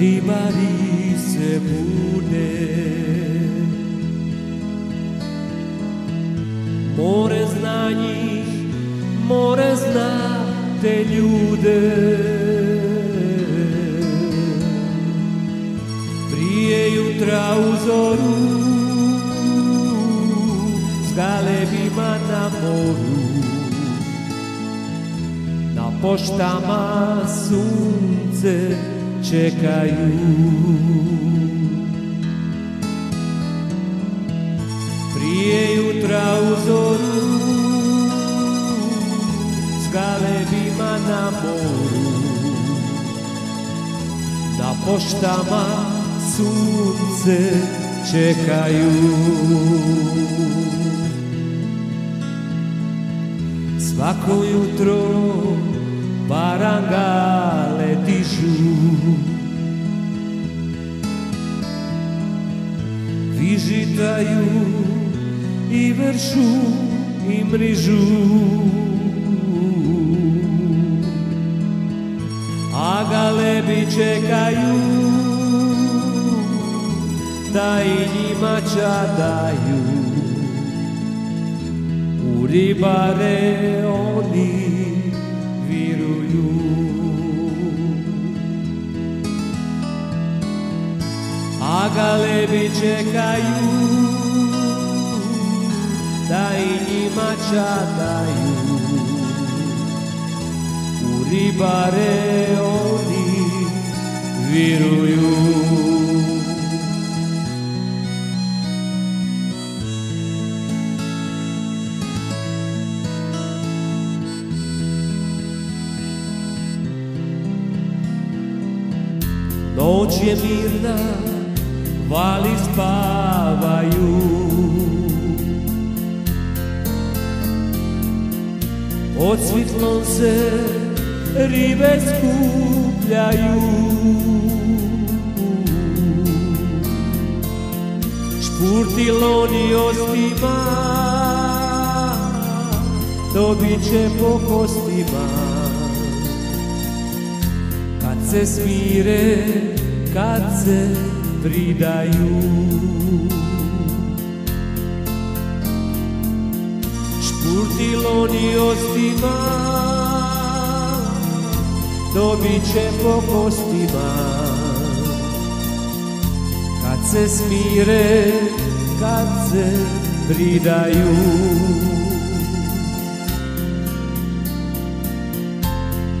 ribari se bude. More zna more zna te ljude Prije jutra u zoru S galebima na moru. Na poštama sunce čekaju. Prije jutra u zoru S galebima na moru Na poštama sunce čekaju. Svako jutro barangale dižu Vižitaju i vršu i mrižu. A galebi čekaju da i njima čadaju. U ribare oni viruju A galebi čekaju da i njima čadaju U ribare oni viruju. Noć je mirna, vali spavaju. Od svitlom se ribe skupljaju. Špurtiloni ostima Dobit će po kostima. Kad se smire, kad se pridaju Špurtiloni ostima Dobit će po kostima. Kad se smire, kad se pridaju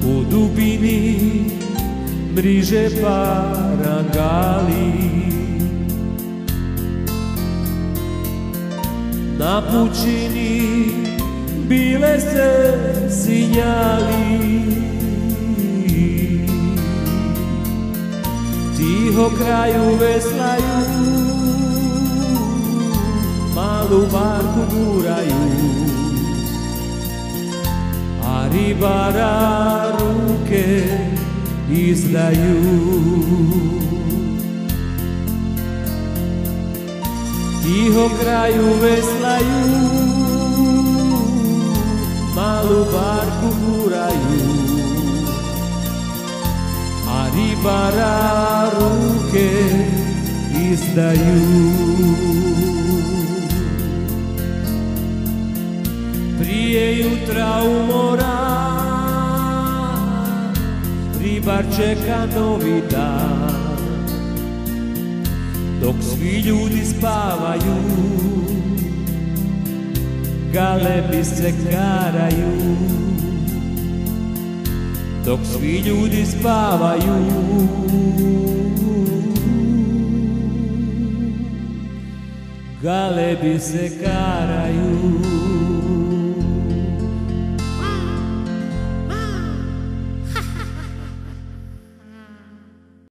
U dubini mriže parangali Na pučini bile se sinjali Tiho kraju veslaju Malu barku guraju A ribara ruke izdaju Tiho kraju veslaju Malu barku guraju. A ribara ruke izdaju. Prije jutra umora Ribar čeka novi dan Dok svi ljudi spavaju Galebi se karaju. Dok svi ljudi spavaju Galebi se karaju